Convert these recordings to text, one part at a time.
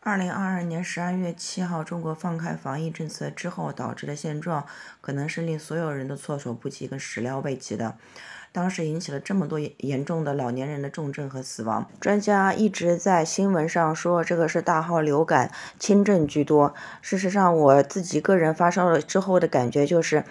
二零二二年十二月七号，中国放开防疫政策之后导致的现状，可能是令所有人都措手不及跟始料未及的。当时引起了这么多严重的老年人的重症和死亡。专家一直在新闻上说这个是大号流感，轻症居多。事实上，我自己个人发烧了之后的感觉就是，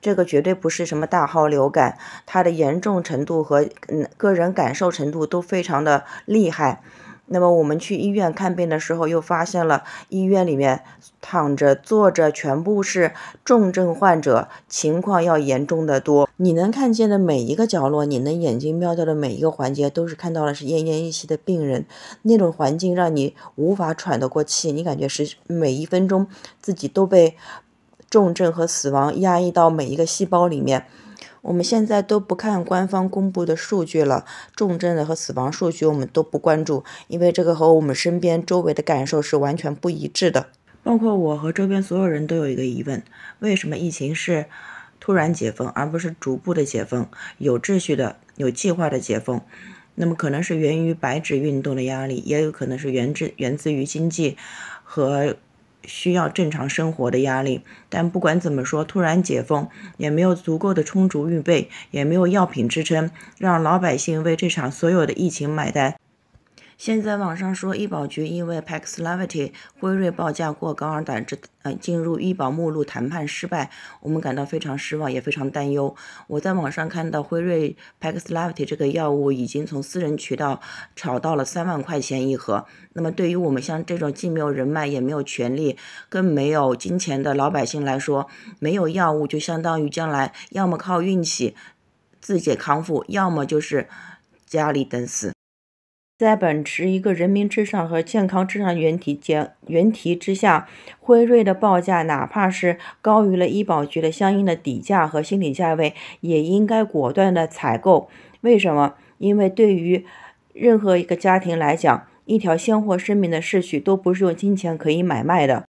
这个绝对不是什么大号流感，它的严重程度和嗯个人感受程度都非常的厉害。那么我们去医院看病的时候，又发现了医院里面躺着、坐着全部是重症患者，情况要严重的多。你能看见的每一个角落，你能眼睛瞄到的每一个环节，都是看到了是奄奄一息的病人，那种环境让你无法喘得过气，你感觉是每一分钟自己都被重症和死亡压抑到每一个细胞里面。我们现在都不看官方公布的数据了，重症的和死亡数据我们都不关注，因为这个和我们身边周围的感受是完全不一致的。包括我和周边所有人都有一个疑问：为什么疫情是突然解封，而不是逐步的解封、有秩序的、有计划的解封？那么可能是源于白纸运动的压力，也有可能是源自源自于经济和。需要正常生活的压力，但不管怎么说，突然解封也没有足够的充足预备，也没有药品支撑，让老百姓为这场所有的疫情买单。现在网上说医保局因为 Paxlovid 辉瑞报价过高而导致呃进入医保目录谈判失败，我们感到非常失望，也非常担忧。我在网上看到辉瑞 Paxlovid 这个药物已经从私人渠道炒到了三万块钱一盒。那么对于我们像这种既没有人脉也没有权利更没有金钱的老百姓来说，没有药物就相当于将来要么靠运气自己康复，要么就是家里等死。在秉持一个人民至上和健康至上原题原原题之下，辉瑞的报价哪怕是高于了医保局的相应的底价和心理价位，也应该果断的采购。为什么？因为对于任何一个家庭来讲，一条鲜活生命的逝去都不是用金钱可以买卖的。